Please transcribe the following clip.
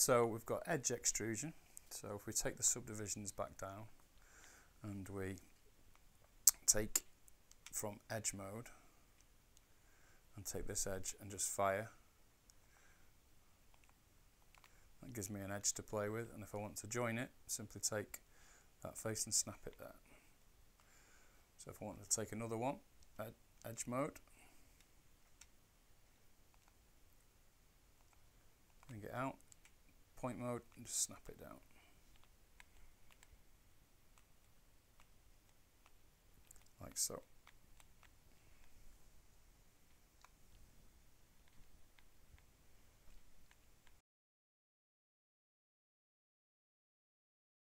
So we've got edge extrusion. So if we take the subdivisions back down and we take from edge mode and take this edge and just fire that gives me an edge to play with and if I want to join it simply take that face and snap it there so if I want to take another one ed edge mode point mode and just snap it down. Like so